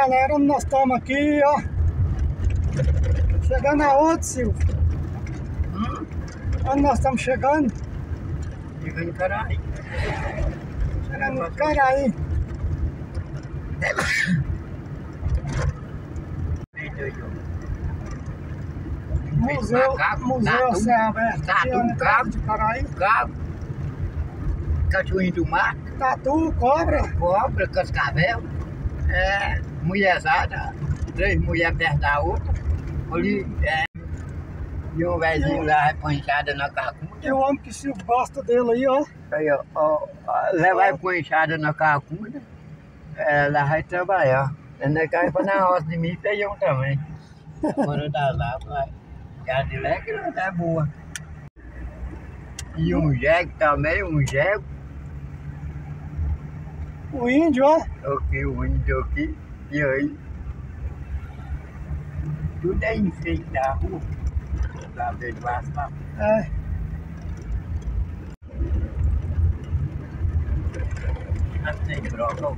Galera, onde nós estamos aqui, ó. Chegando aonde, Silvio? Hum? Onde nós estamos chegando? Chegando em Caraí. Chegando no Caraí. Museu, Museu. Tatu, aqui, ó, na entrada cabo. de Caraí. Cabo. Cachorrinho do mar. Tatu, cobra. Cobra, cascavel. É, mulherzada. Três mulheres perto da outra. Ali, é, e um velhinho lá repanchada na cacunda. Tem um homem que Silvio gosta dele aí, ó. Aí, ó, ó, ó, repanchada na cacunda. Ela vai trabalhar. Ainda cai pra na roça de mim e feijão também. Fora da lava, vai. Cadillac não tá boa. E um jegue também, um jegue. O índio, ó. Aqui, o índio aqui. E aí? Tudo é enfeite da rua. Lá dentro do asfalto. É. Assim, droga,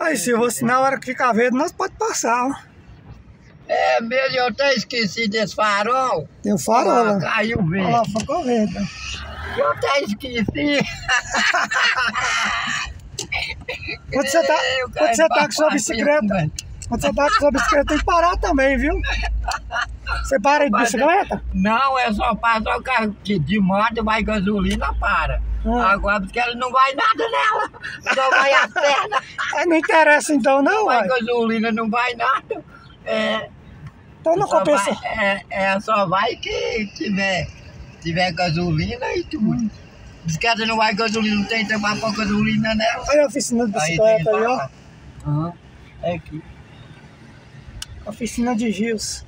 Aí, se na hora que ficar verde, nós pode passar, ó. É mesmo, eu até esqueci desse farol. Tem o farol Ah, lá. Caiu Olha lá, verde. ficou verde. ó. Eu até esqueci. Quando você tá, Eu quando você tá com sua bicicleta, quando você tá com sua bicicleta, tem que parar também, viu? Você para aí de bicicleta? Não, é só passar o carro que de moto, vai gasolina, para. Ah. Agora, porque ela não vai nada nela. Só vai as pernas. É, não interessa então, não, Vai uai. gasolina, não vai nada. É, Então não compensa. vai, é, é, só vai que tiver, tiver gasolina e tudo. Bicicleta não vai gasolina, não tem também pra gasolina nela. Olha a oficina de bicicleta aí, ó. Aham, É aqui. Oficina de Gils.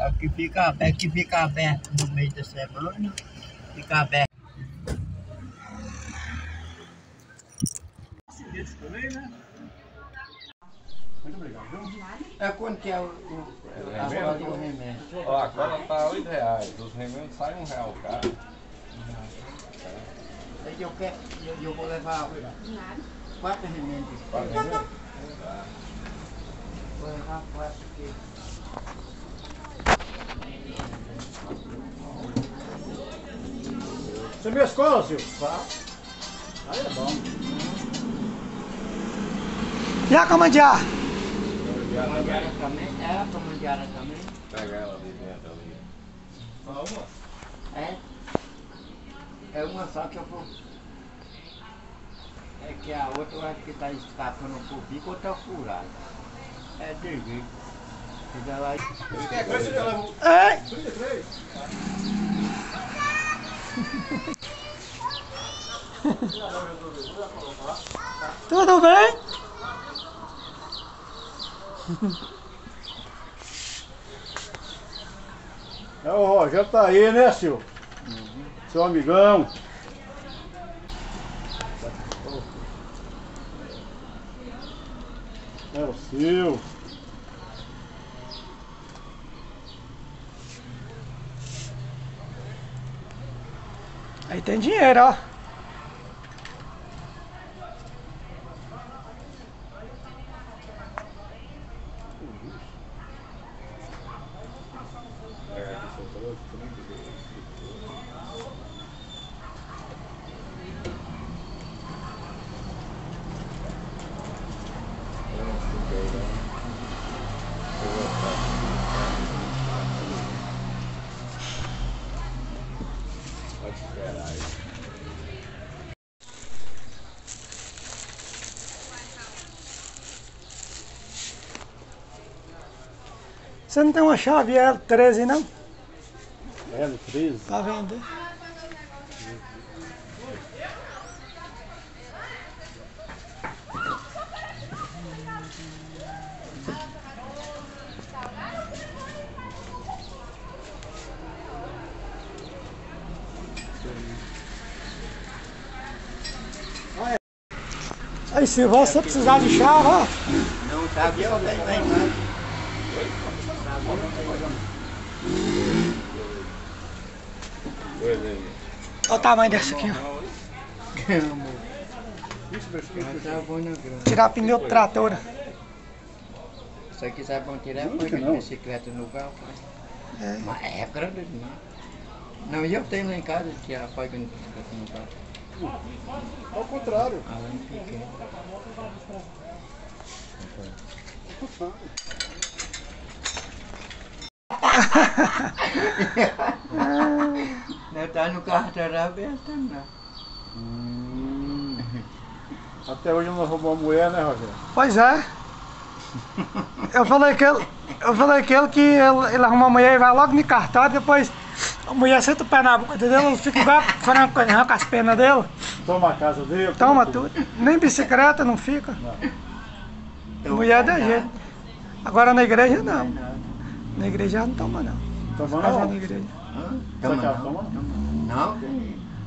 Aqui fica, aqui fica aberto no meio da semana. Fica aberto. É quanto que é o, o, a roda do remédio? Ó, a cola tá 8 reais, os remendos saem um real, cara. Aí Eu, quero, eu, eu vou levar quatro remédios. Quatro remendos? Vou levar quatro aqui. Você viu a escola, Silvio? Aí é bom. E a Camandiá? Mandiara também? É, pra mandiara também. Pega ela ali dentro ali. Só uma? É? É uma só que eu vou. É que a outra eu acho que tá escapando por bico ou tá furada. É de jeito. Chega lá e. Ei! Tudo bem? É, o Rogério tá aí, né, Silvio? Seu amigão. É o Silvio. Aí tem dinheiro, ó. Você não tem uma chave L13 não? É, no 13. Pra vender? Aí, se você precisar de chave, ó. Não Não sabia, eu tenho lá em casa. Sabia, eu tenho. Dois aí. Olha o tamanho dessa aqui, ó. Tirar pneu do trator. Se você quiser bom tirar, a não. bicicleta no carro. faz. É. Mas é grande demais. Não, e eu tenho lá em casa que a põe a bicicleta no carro. Ao contrário. Ah, lá não fiquei. Não tá no tá aberto, não. Até hoje não arrumou uma mulher, né, Rogério? Pois é. Eu falei que ele, eu falei que ele que ele, ele arruma a mulher e vai logo no cartório, depois a mulher senta o pé na boca dele, ele fica igual frango quando arranca as penas dele, Toma a casa dele. toma tudo. Nem bicicleta não fica. Então, Mulher da jeito. Agora na igreja não. Não. Na igreja não toma não. Toma Casar na não. igreja. Hã? Você Toma quer não. Não,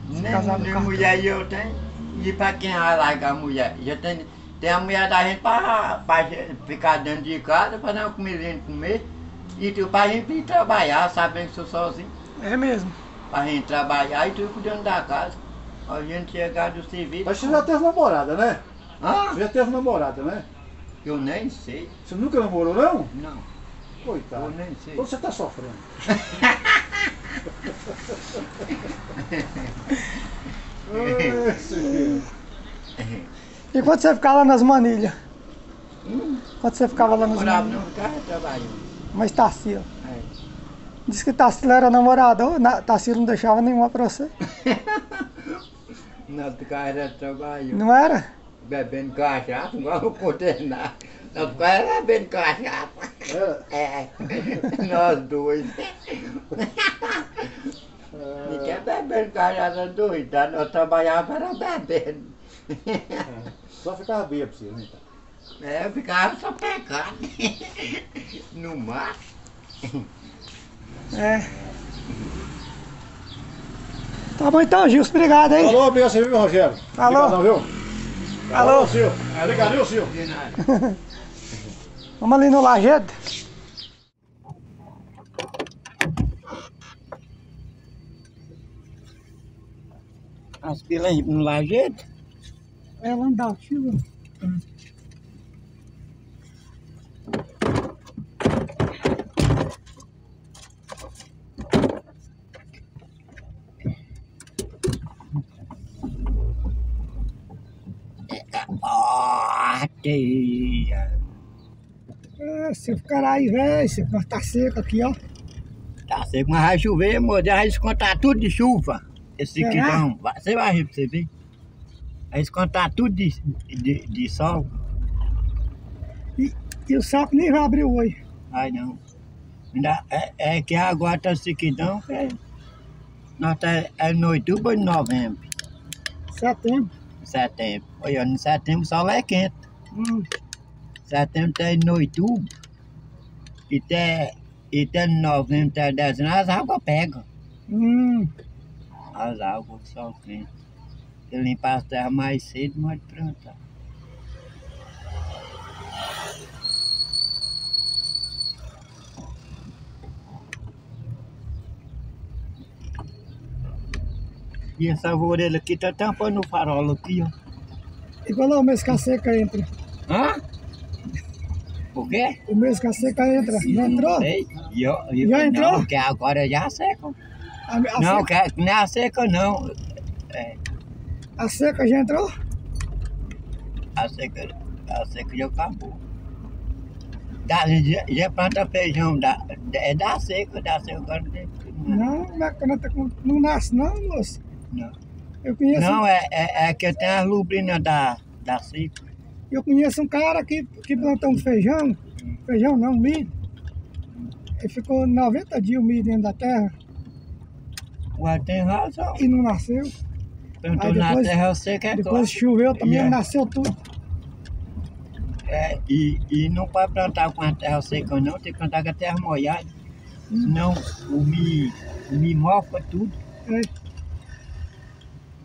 nem, cartão. mulher eu tenho. E pra quem vai largar a mulher? Já tem, tem a mulher da gente pra, ficar dentro de casa, pra dar uma comidinha de comer. E tu, pra gente ir trabalhar, sabendo que sou sozinho. É mesmo. Pra gente trabalhar e tu cuidando da casa. A gente chegar do serviço. Mas você já teve namorada, né? Hã? Você já teve namorada, né? Eu nem sei. Você nunca namorou, não? Não, Coitado. eu nem sei. Então você tá sofrendo. E quando você ficava lá nas manilhas? Quando você ficava lá nas Morava manilhas? no carro trabalhando. Mas Tarsila. É. Diz que Tarsila era namorador, na- Tarsila não deixava nenhuma pra você. Carro era trabalhando. Não era? Bebendo cachaça, igual o condenado. Nosso pai era bebendo cachaça. Era? É, nós dois. Ninguém bebendo cachaça doida, nós trabalhávamos era bebendo. Só ficava bêbado, você, né? É, eu ficava só pegando no mar. É. Tá bom então, Gilson, obrigado aí. Falou, obrigado, você viu, Rogério? Falou. Obrigadão, viu? Alô. Silvio. Obrigado, viu, Silvio? De nada. Vamos ali no Lajedo. As pilas no lajedo? É lá da chuva. Ah, tia. É, seu caralho, velho, seu tá seco aqui, ó. Tá seco, mas vai chover, amor. Já vai descontar tudo de chuva. Esse. Vai- Você vai rir pra você ver. Vai descontar tudo de, de, de sol. E o saco nem vai abrir hoje. Ai não. É, é que agora tá sequidão. É, nós tá é no outubro ou em novembro? Setembro. Setembro. Olha, em setembro o sol é quente. Hum, Setembro tá no outubro. E e novembro, até dezembro, as águas pegam. hum. As águas, sol quente. Se limpar as terras mais cedo, pode plantar. E essa orelha aqui tá tampando o farol aqui, ó. E qual é o mês que a seca entra? Hã? O quê? O mês que a seca entra. Já entrou? Sei. E eu, eu, Já entrou? Não, que agora já seca. A, a Não, seca, que, não é seca não. a seca já entrou? A seca, a seca já acabou. Da, já, já planta feijão, da, é da seca, da seca agora não tem. Não, caneta com- não nasce não, moço. Não, Eu conheço, não é, é, é que tem as lubrinas da, da seca. Eu conheço um cara que, que plantou um feijão. Feijão não, milho. Ele ficou 90 dias o milho dentro da terra Ué, tem razão. e não nasceu. Plantou Aí na depois- terra seca é Depois claro. choveu também, Yeah. nasceu tudo. É, e, e não pode plantar com a terra seca não, tem que plantar com a terra molhada. Senão o milho, o milho mofa tudo. É.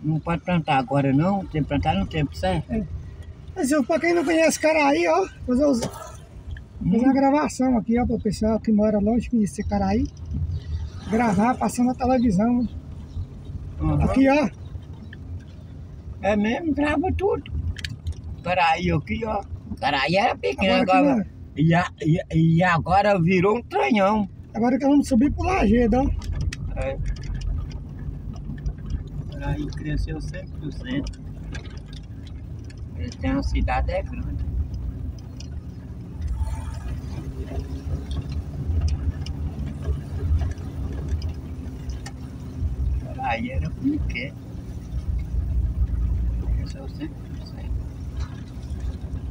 Não pode plantar agora não, tem que plantar no tempo certo. É. Mas, ó, pra quem não conhece Caraí, ó, fazer, os, fazer uma gravação aqui, ó, pro pessoal que mora longe conhecer Caraí. Gravar, passando na televisão. Uhum. Aqui, ó. É mesmo, grava tudo. Caraí aqui, ó. Caraí era pequeno Agora agora. E, a- e, e agora virou um tranhão. Agora que vamos subir pro Lajedo, ó. É. Caraí cresceu 100%. Tem uma cidade é grande. Caraí era pequeno. Cresceu 100%.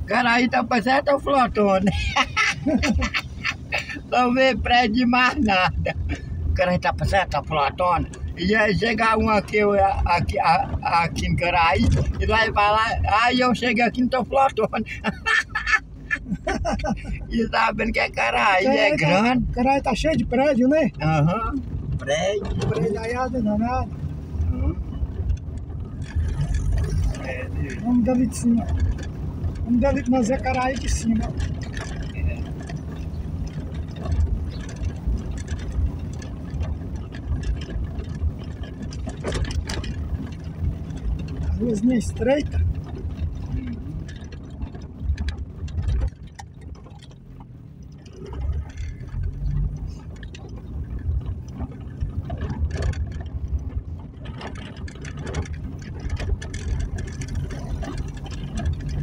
Caraí tá parecendo o flotone. Não vê prédio mais nada. O cara tá parecendo a flotone. E aí chega um aqui, aqui, a- aqui em Caraí, e vai lá, aí eu chego aqui no teu flotone. e tá vendo que é Caraí, é tá- grande. Caraí tá cheio de prédio, né? Aham. Prédio. Predaiada danada. Uhum. É, de- Vamos dali de cima. Vamos dali de nós é Caraí de cima. Ruazinha estreita.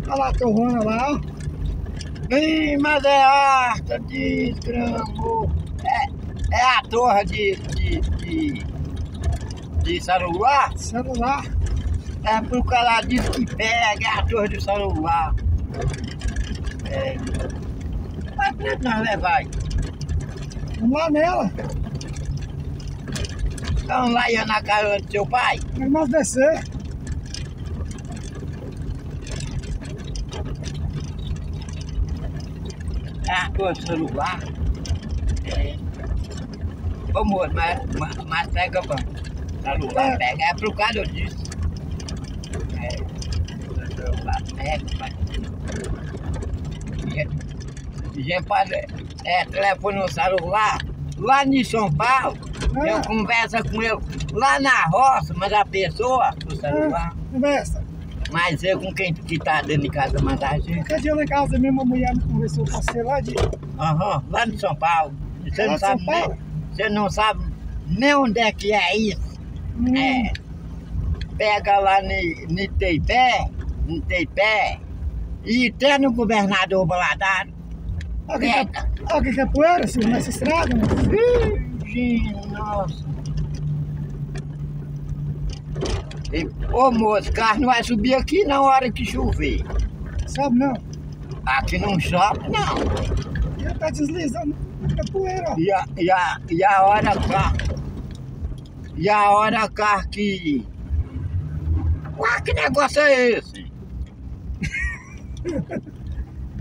Olha lá a torrona lá, ó. Ih, mas é arte de trampo. É, é a torre de, de, de, de celular. Celular. É por que ela diz que pega a torre de celular. É. Mas pra nós levar? Vamos lá nela. Então lá ia na casa do seu pai? Vamos nós descer. É a torre de celular. É. Ô moço, mas, mas, mas pega vamos. Celular É. pega, é por causa disso. É. O pode. É, telefone no celular. Lá em São Paulo, Ah. eu converso com ele lá na roça, mas a pessoa do celular. Ah, conversa. Mas eu com quem que tá dentro de casa manda a gente. Qualquer dia lá em casa mesmo a mulher me conversou com você lá de. Aham, lá de São Paulo. Você Lá não de São sabe nem. Paulo? Você não sabe nem onde é que é isso. Hum, É. Pega lá no Teipé, no Teipé, e tem no governador Baladares. Olha que. Olha que capoeira, nessa estrada. né? Nossa. E, Ô moço, o carro não vai subir aqui na hora que chover. Sabe não? Aqui não chove, não. Ele tá deslizando na capoeira, ó. E a, e a, e a hora cá. E a hora cá que. Ué, que negócio é esse?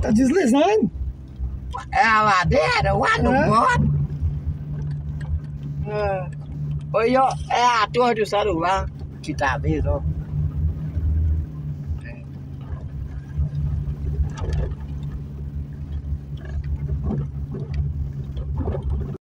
Tá deslizando. É a ladeira? Ué, não É. pode. É. Oi, ó, é a torre do celular que tá vendo, ó.